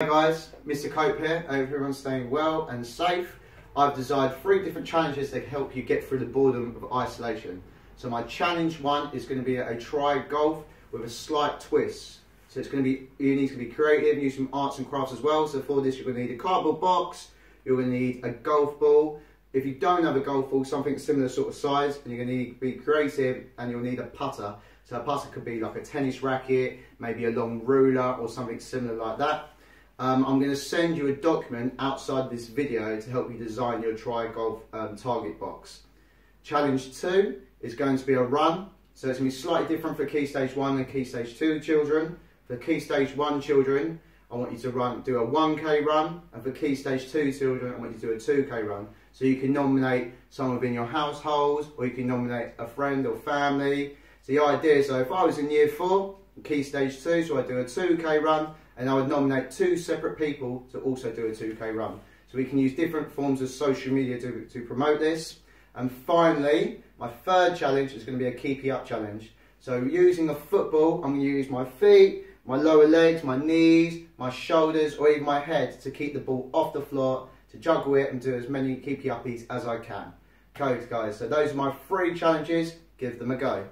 Hi guys, Mr. Cope here. I hope everyone's staying well and safe. I've designed three different challenges that help you get through the boredom of isolation. So my challenge one is going to be a Tri-Golf with a slight twist. So it's going to be, you need to be creative, use some arts and crafts as well. So for this you're going to need a cardboard box, you're going to need a golf ball. If you don't have a golf ball, something similar sort of size, and you're going to need to be creative and you'll need a putter. So a putter could be like a tennis racket, maybe a long ruler or something similar like that. Um, I'm going to send you a document outside this video to help you design your Tri-Golf um, target box. Challenge two is going to be a run. So it's going to be slightly different for Key Stage 1 and Key Stage 2 children. For Key Stage 1 children, I want you to run, do a 1k run. And for Key Stage 2 children, I want you to do a 2k run. So you can nominate someone within your household or you can nominate a friend or family. So the idea so if I was in year 4, Key Stage 2, so I do a 2k run and I would nominate two separate people to also do a 2k run. So we can use different forms of social media to, to promote this. And finally, my third challenge is going to be a keepy up challenge. So using a football, I'm going to use my feet, my lower legs, my knees, my shoulders, or even my head to keep the ball off the floor, to juggle it and do as many keepy uppies as I can. Codes, guys. So those are my three challenges. Give them a go.